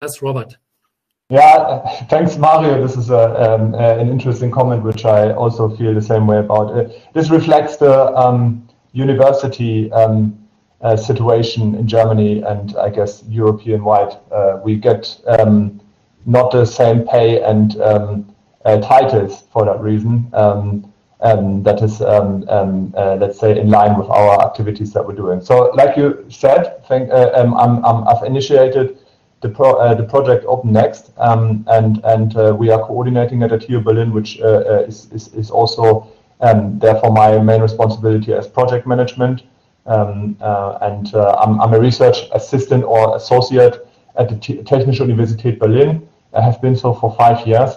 That's Robert. Yeah, thanks, Mario. This is a, um, uh, an interesting comment, which I also feel the same way about. Uh, this reflects the um, university um, uh, situation in Germany and I guess European wide. Uh, we get um, not the same pay and um, uh, titles for that reason. Um, that is, uh, let's say, in line with our activities that we're doing. So, like you said, think, I'm, I'm, I've initiated the, pro, uh, the project Open Next, um, and and uh, we are coordinating it at TU Berlin, which uh, is, is, is also um, therefore my main responsibility as project management. Um, and I'm, I'm a research assistant or associate at the Technische Universität Berlin. I have been so for five years,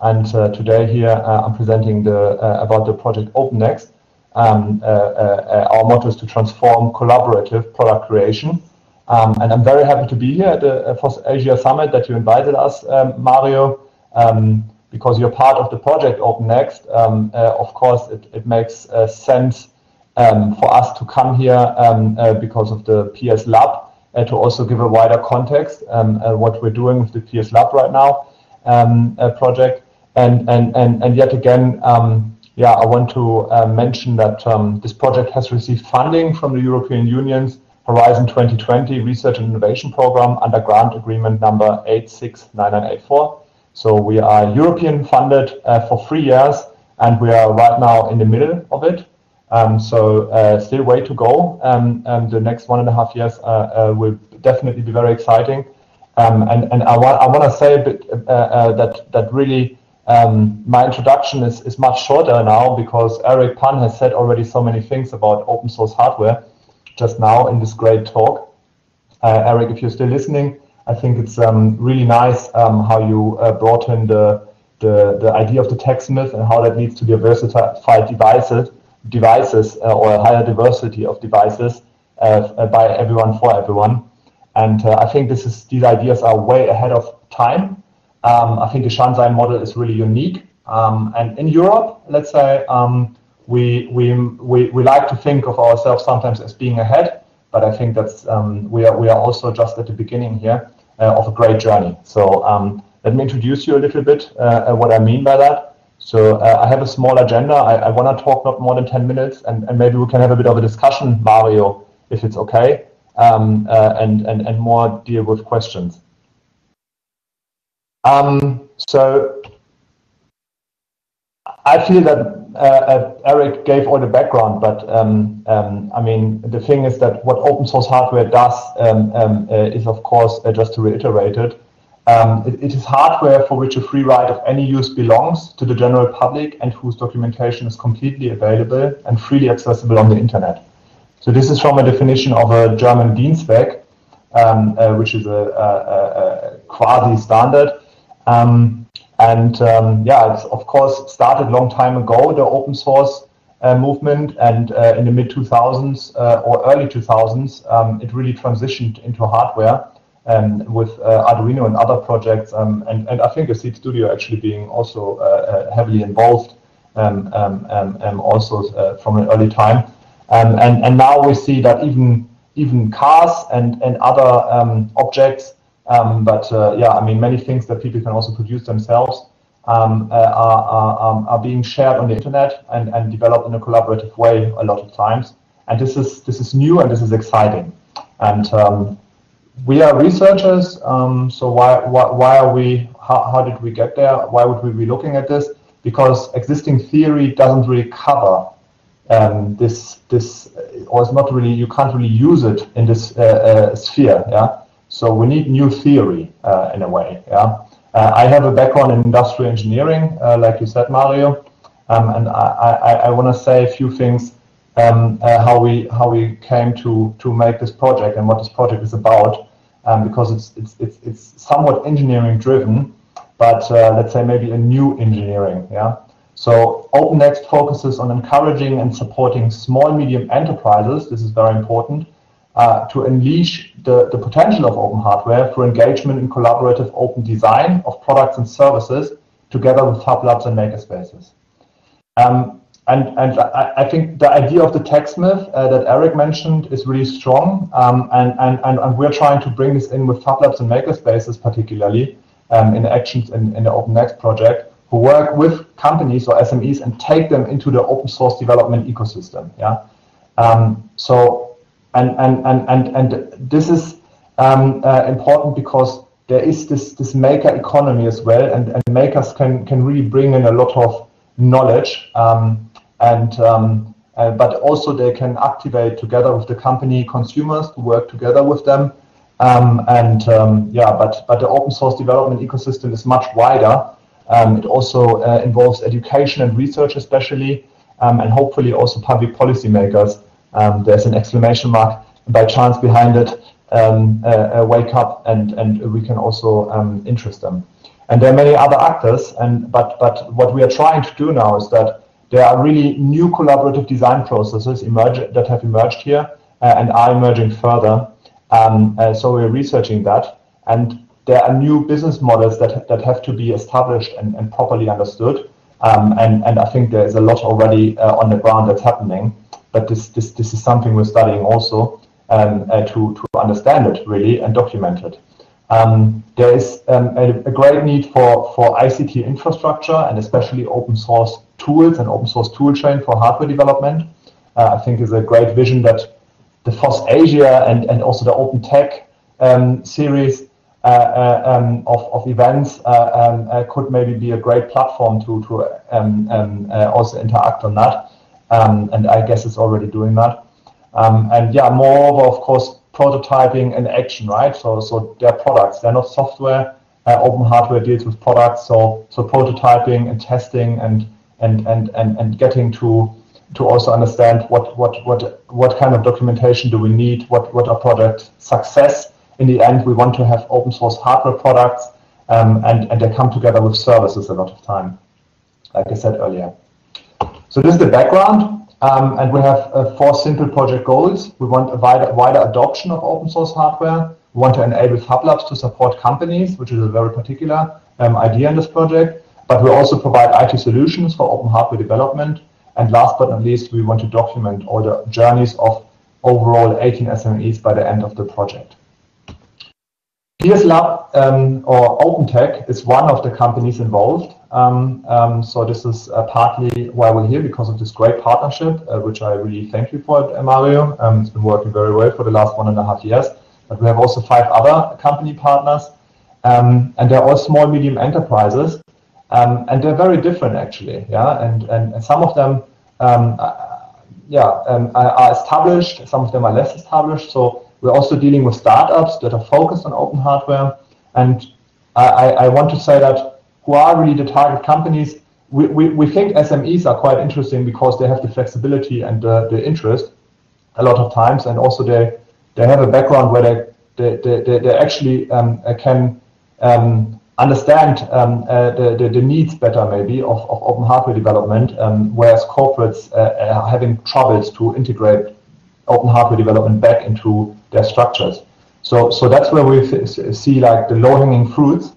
and today here I'm presenting the about the project Open Next. Um, uh, uh, our motto is to transform collaborative product creation um, and I'm very happy to be here at the FOSSASIA Summit that you invited us, um, Mario, um, because you're part of the project Open Next. Um, uh, of course, it, it makes uh, sense um, for us to come here um, uh, because of the PSLab uh, to also give a wider context uh, what we're doing with the PSLab right now uh, project. And, and, and, and yet again, yeah, I want to mention that this project has received funding from the European Union's Horizon 2020 Research and Innovation Program under grant agreement number 869984. So we are European funded uh, for three years and we are right now in the middle of it. Um, so uh, still way to go. Um, um, the next one and a half years uh, uh will definitely be very exciting. Um, and and I want I want to say a bit uh, uh, that that really um, my introduction is is much shorter now because Eric Pan has said already so many things about open source hardware just now in this great talk. Uh, Eric, if you're still listening, I think it's um, really nice um, how you uh, brought in the, the, the idea of the TechSmith and how that leads to diversified devices, devices uh, or a higher diversity of devices uh, uh, by everyone for everyone. And uh, I think this is these ideas are way ahead of time. Um, I think the Shanzhai model is really unique. Um, and in Europe, let's say, um, we, we, we, we like to think of ourselves sometimes as being ahead, but I think that's um, we, are, we are also just at the beginning here uh, of a great journey. So um, let me introduce you a little bit uh, uh what I mean by that. So uh, I have a small agenda. I, I want to talk not more than 10 minutes, and, and maybe we can have a bit of a discussion, Mario, if it's okay, um, uh, and, and, and more deal with questions. Um, so I feel that uh, uh, Eric gave all the background, but um, um, I mean, the thing is that what open source hardware does um, um uh, is, of course, uh, just to reiterate it, um, it, it is hardware for which a free right of any use belongs to the general public and whose documentation is completely available and freely accessible on the internet. So this is from a definition of a German DIN SPEC, um, uh, which is a, a, a quasi standard. Um, and um, yeah, it's of course started a long time ago, the open source uh, movement. And uh, in the mid 2000s uh, or early 2000s, um, it really transitioned into hardware um, with uh, Arduino and other projects. Um, and, and I think a Seeed Studio actually being also uh, uh, heavily involved um, um, also from an early time. and, and now we see that even even cars and, and other objects um, but uh, yeah, I mean, many things that people can also produce themselves um, uh, are, are, um, are, being shared on the internet and, and developed in a collaborative way a lot of times. And this is this is new and this is exciting. And um, we are researchers, um, so why, why why are we? How, how did we get there? Why would we be looking at this? Because existing theory doesn't really cover um, this this or it's not really you can't really use it in this uh, uh, sphere yeah so we need new theory uh, in a way. Yeah, uh, I have a background in industrial engineering, uh, like you said, Mario, um, and I, I, I want to say a few things um, uh, how we how we came to to make this project and what this project is about, um, because it's, it's it's it's somewhat engineering driven, but uh, let's say maybe a new engineering. Yeah. So OpenNext focuses on encouraging and supporting small medium enterprises. This is very important uh, to unleash the, the potential of open hardware through engagement in collaborative open design of products and services together with Fab Labs and makerspaces. Um, and and I, I, think the idea of the TechSmith uh, that Eric mentioned is really strong, um, and, and, and, and we're trying to bring this in with Fab Labs and Makerspaces particularly um, in actions in, in the Open Next project, who work with companies or SMEs and take them into the open source development ecosystem. Yeah, um, so and and and and and this is um, uh, important because there is this this maker economy as well, and, and makers can can really bring in a lot of knowledge um, and um, uh, but also they can activate together with the company consumers to work together with them. Um, and um, yeah, but but the open source development ecosystem is much wider. Um, it also uh, involves education and research, especially, um, and hopefully also public policymakers. Um, there's an exclamation mark by chance behind it. Uh, uh, wake up, and and we can also interest them. And there are many other actors. And but but what we are trying to do now is that there are really new collaborative design processes emerge, that have emerged here uh, and are emerging further. Um, uh, so we're researching that. And there are new business models that, that have to be established and, and properly understood. Um, and, and I think there's a lot already uh, on the ground that's happening. But this, this, this is something we're studying also um, uh, to, to understand it really and document it. Um, there is um, a, a, great need for, for ICT infrastructure and especially open source tools and open source tool chain for hardware development. Uh, I think is a great vision that the FOSSASIA and, and also the Open Tech um, series uh, uh, um, of, of events uh, um, uh, could maybe be a great platform to, to um, um, uh, also interact on that. Um, and I guess it's already doing that. Um, and yeah, moreover, of course, prototyping and action, right? So, so they're products, they're not software. Uh, open hardware deals with products, so so prototyping and testing and and and and, and getting to to also understand what what what what kind of documentation do we need what what are product success in the end we want to have open source hardware products um, and and they come together with services a lot of time like i said earlier so this is the background um, and we have uh, four simple project goals we want a wider, wider adoption of open source hardware we want to enable fab labs to support companies which is a very particular um, idea in this project but we also provide IT solutions for open hardware development. And last but not least, we want to document all the journeys of overall 18 SMEs by the end of the project. PSLab um, or OpenTech is one of the companies involved. Um, um, so this is uh, partly why we're here because of this great partnership, uh, which I really thank you for, uh, Mario. Um, it's been working very well for the last one and a half years. But we have also five other company partners, um, and they're all small, medium enterprises um, and they're very different actually. Yeah, and and, and some of them, um, uh, yeah, are established. Some of them are less established. So we're also dealing with startups that are focused on open hardware. And I, I want to say that who are really the target companies. We, we, we think SMEs are quite interesting because they have the flexibility and the, the interest a lot of times, and also they they have a background where they they, they, they actually um, can um, understand um, uh, the, the, the, needs better maybe of, of open hardware development, um, whereas corporates uh, are having troubles to integrate open hardware development back into their structures. So, so that's where we see like the low-hanging fruits.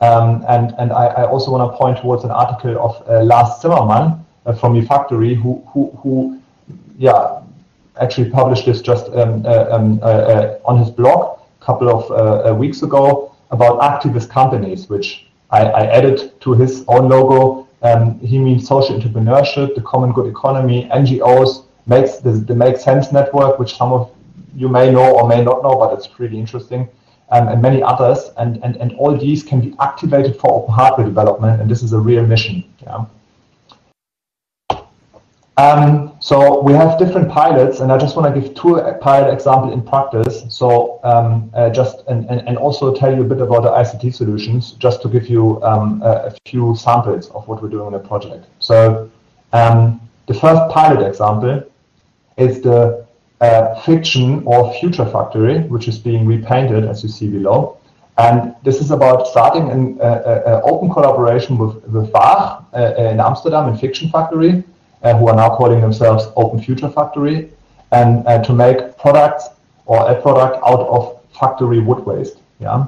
Um, and and I, I also want to point towards an article of uh, Lars Zimmermann uh, from Mifactori, who, who, who, yeah, actually published this just um, uh, um, uh, on his blog a couple of weeks ago, about activist companies, which I, I added to his own logo. Um, he means social entrepreneurship, the common good economy, NGOs, makes the, the Make Sense network, which some of you may know or may not know, but it's pretty interesting, um, and many others. And, and, and all these can be activated for open hardware development, and this is a real mission. Yeah. Um, so we have different pilots, and I just want to give two pilot example in practice. So um, uh, just and, and, and also tell you a bit about the ICT solutions, just to give you um, a, a, few samples of what we're doing in the project. So um, the first pilot example is the uh, fiction or future factory, which is being repainted as you see below. And this is about starting an uh, uh open collaboration with, with Waag uh, in Amsterdam in Fiction Factory uh, who are now calling themselves Open Future Factory, and uh, to make products or a product out of factory wood waste. Yeah.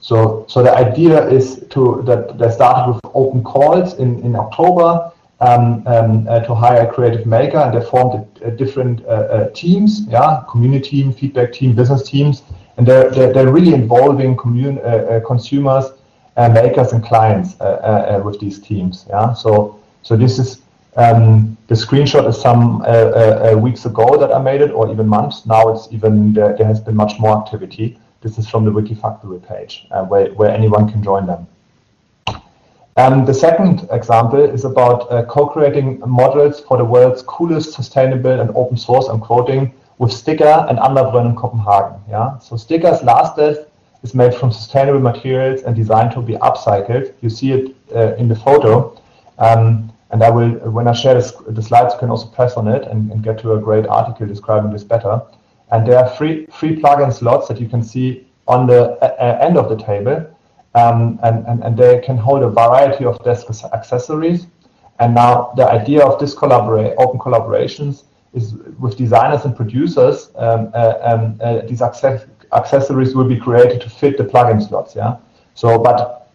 So, so the idea is to that they started with open calls in, in October, um, um, uh, to hire a creative maker, and they formed a, a different uh, uh, teams, yeah, community team, feedback team, business teams, and they're they're, they're really involving commun- uh, consumers, makers, and clients with these teams, yeah. So so this is um, the screenshot is some uh, uh, weeks ago that I made it, or even months. Now it's even there, there has been much more activity. This is from the Wikifactory page, uh, where where anyone can join them. Um, the second example is about uh, co-creating models for the world's coolest sustainable and open source, I'm quoting, with Stykka and Underbrunn in Copenhagen. Yeah, So Stykka's last death is made from sustainable materials and designed to be upcycled. You see it uh, in the photo. Um, and I will, when I share this, the slides, you can also press on it and, and, get to a great article describing this better. And there are free, free plugin slots that you can see on the uh, end of the table um, and, and, and they can hold a variety of desk accessories. And now the idea of this collaborate, open collaborations is with designers and producers, um, uh, um, uh, these access accessories will be created to fit the plugin slots. Yeah. So, but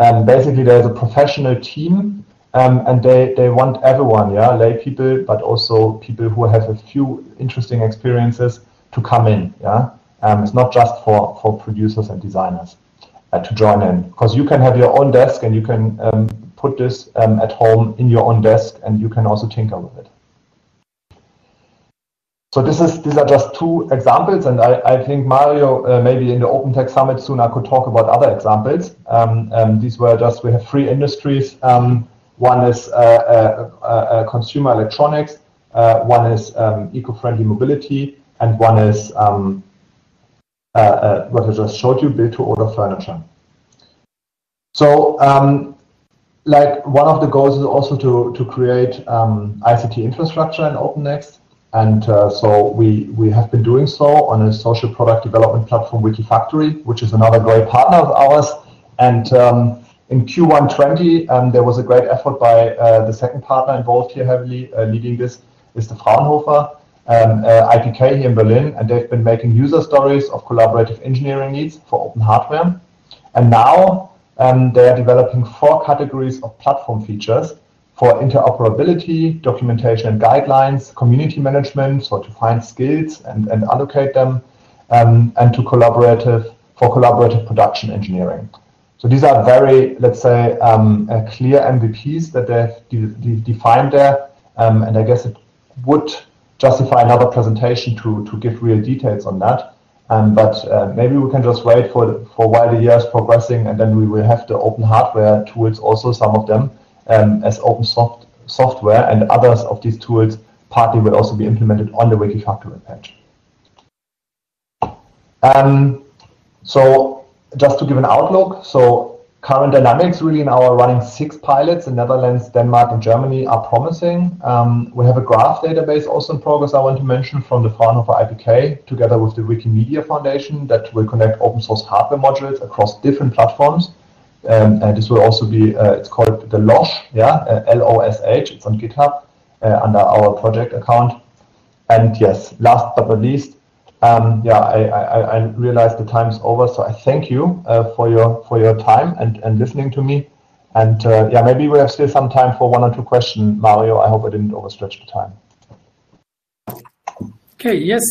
um, basically, there's a professional team, um, and they they want everyone, yeah, lay people, but also people who have a few interesting experiences to come in. Yeah. Um, it's not just for for producers and designers to join in because you can have your own desk and you can um, put this um, at home in your own desk and you can also tinker with it. So this is these are just two examples, and I, I think Mario uh, maybe in the Open Tech Summit soon I could talk about other examples. Um, um, these were just we have three industries. Um, one is uh, uh, uh consumer electronics, uh, one is um, eco-friendly mobility, and one is um, uh, uh, what I just showed you, build to order furniture. So um, like one of the goals is also to, to create um, ICT infrastructure in OpenNext. And uh, so we, we have been doing so on a social product development platform, Wikifactory, which is another great partner of ours. And um, in Q1 20, um, there was a great effort by uh, the second partner involved here heavily, uh, leading this is the Fraunhofer um, uh, IPK here in Berlin, and they've been making user stories of collaborative engineering needs for open hardware. And now um, they are developing four categories of platform features for interoperability, documentation and guidelines, community management, so to find skills and, and allocate them, um, and to collaborative for collaborative production engineering. So these are very, let's say, um, uh, clear MVPs that they've de de defined there, um, and I guess it would justify another presentation to, to give real details on that. Um, but uh, maybe we can just wait for for while the year is progressing, and then we will have the open hardware tools, also some of them um, as open soft software, and others of these tools partly will also be implemented on the Wikifactory page. Um, so just to give an outlook, so current dynamics really in our running six pilots in Netherlands, Denmark, and Germany are promising. Um, we have a graph database also in progress I want to mention from the Fraunhofer IPK together with the Wikimedia Foundation that will connect open source hardware modules across different platforms. Um, and this will also be, uh, it's called the LOSH, yeah, uh, L-O-S-H, it's on GitHub uh, under our project account. And yes, last but not least, um, yeah, I, I, I realize the time is over, so I thank you uh, for your for your time and, and listening to me. And uh, yeah, maybe we have still some time for one or two questions, Mario. I hope I didn't overstretch the time. Okay, yes,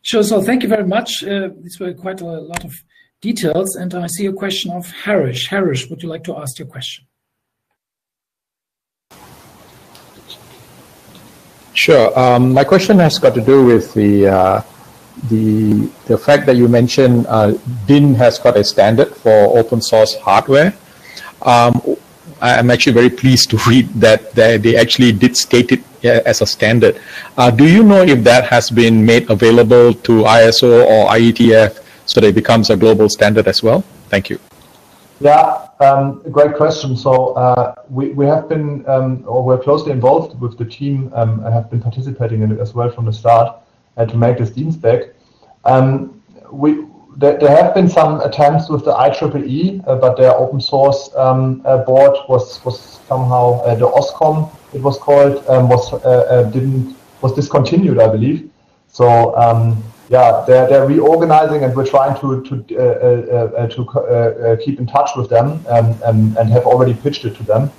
sure. So thank you very much. Uh, these were quite a lot of details, and I see a question of Harish. Harish, would you like to ask your question? Sure. Um, my question has got to do with the uh, the the fact that you mentioned uh, DIN has got a standard for open source hardware. Um, I'm actually very pleased to read that they, actually did state it uh, as a standard. Uh, do you know if that has been made available to ISO or IETF so that it becomes a global standard as well? Thank you. Yeah, um, great question. So uh, we, we have been, um, or we're closely involved with the team, um, have been participating in it as well from the start to make this DIN SPEC. Um, we, there, there, have been some attempts with the IEEE, uh, but their open source um, uh, board was was somehow uh, the OSCOM it was called um, was uh, uh, didn't was discontinued, I believe. So um, yeah, they're they're reorganizing, and we're trying to to to keep in touch with them um, and, and have already pitched it to them.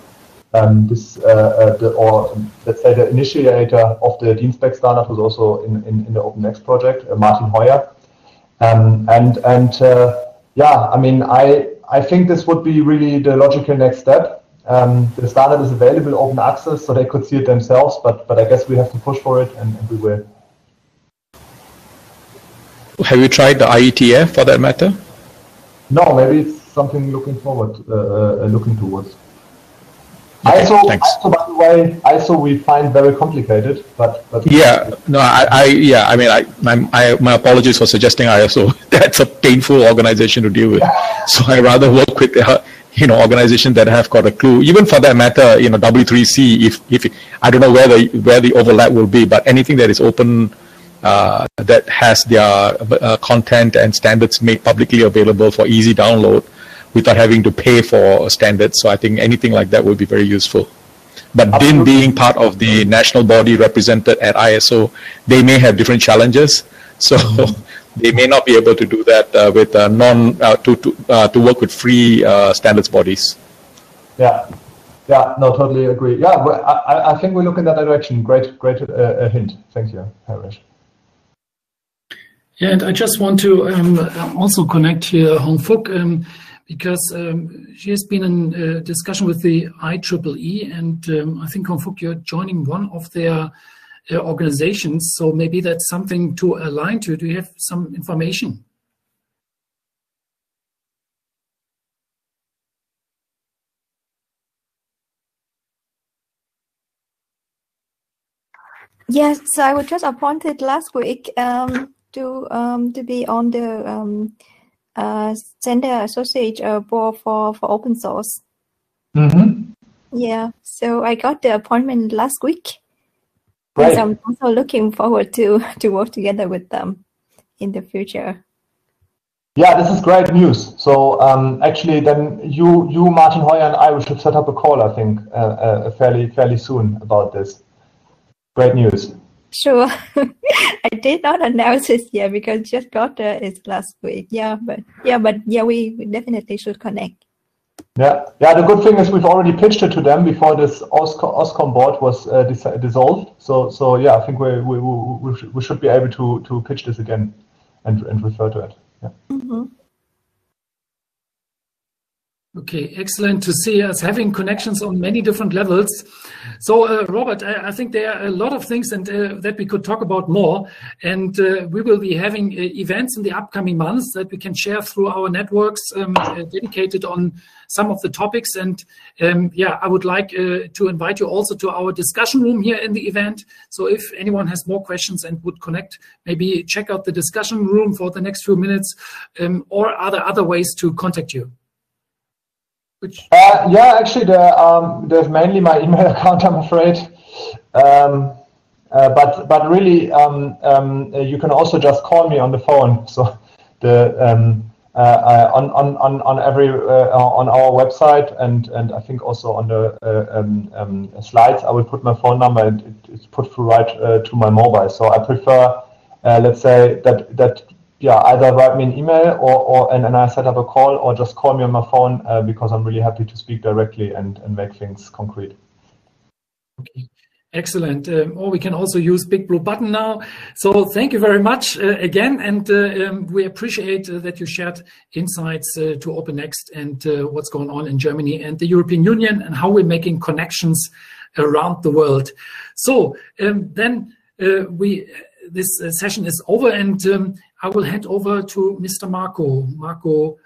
Um, this uh, the, or let's say the initiator of the DIN-SPEC standard was also in, in, in the OpenNext project, Martin Häuer. Um, and and yeah, I mean, I I think this would be really the logical next step. Um, the standard is available, open access, so they could see it themselves. But but I guess we have to push for it, and, and we will. Have you tried the IETF for that matter? No, maybe it's something looking forward, uh, uh, looking towards. Okay, ISO, thanks. ISO, by the way, ISO we find very complicated, but, but yeah, no, I, I, yeah, I mean, I, my, I, my apologies for suggesting ISO. That's a painful organization to deal with. so I rather work with, uh, you know, organizations that have got a clue. Even for that matter, you know, W3C. If, if I don't know where the where the overlap will be, but anything that is open. Uh, that has their uh, content and standards made publicly available for easy download without having to pay for standards. So I think anything like that would be very useful. But Absolutely. DIN being part of the national body represented at ISO, they may have different challenges. So they may not be able to do that uh, with uh, non uh, to to uh, to work with free uh, standards bodies. Yeah, yeah, no, totally agree. Yeah, I, I think we look in that direction. Great, great uh, hint. Thank you, Harish. Yeah, and I just want to um, also connect here, Hong Phuc. Um, because um, she has been in a discussion with the IEEE, and um, I think Hong Phuc, you're joining one of their uh, organizations, so maybe that's something to align to. Do you have some information? Yes, so I was just appointed last week um, to um, to be on the um, uh, Center Associate uh, Board for, for open source. Mm-hmm. Yeah, so I got the appointment last week. Right. So I'm also looking forward to to work together with them in the future. Yeah, this is great news. So um, actually, then you, you, Martin Häuer, and I, we should set up a call. I think uh, uh, fairly, fairly soon about this. Great news. Sure. I did not announce it yet because just got uh, it last week. Yeah, but yeah, but yeah, we, we definitely should connect. Yeah, yeah. The good thing is we've already pitched it to them before this OSCOM, OSCOM board was uh, dis dissolved. So, so yeah, I think we we, we, we, should, we should be able to to pitch this again and and refer to it. Yeah. Mm -hmm. Okay, excellent to see us having connections on many different levels. So, uh, Robert, I, I, think there are a lot of things and uh, that we could talk about more. And uh, we will be having uh, events in the upcoming months that we can share through our networks um, uh, dedicated on some of the topics. And um, yeah, I would like uh, to invite you also to our discussion room here in the event. So if anyone has more questions and would connect, maybe check out the discussion room for the next few minutes um, or are there other ways to contact you? Which? Uh, yeah, actually, um, there's mainly my email account, I'm afraid. Um, uh, but but really, um, um, you can also just call me on the phone. So the um, uh, uh, on on on on every uh, on our website and and I think also on the uh, um, um, slides, I will put my phone number. and it, it's put through right uh, to my mobile. So I prefer, let's say that that yeah, either write me an email or, or and, and I set up a call or just call me on my phone uh, because I'm really happy to speak directly and, and make things concrete. Okay. Excellent. Um, or we can also use Big Blue Button now. So thank you very much uh, again. And uh, um, we appreciate uh, that you shared insights uh, to OpenNext and uh, what's going on in Germany and the European Union and how we're making connections around the world. So um, then uh, we this session is over and um, I will hand over to Mr. Marco. Marco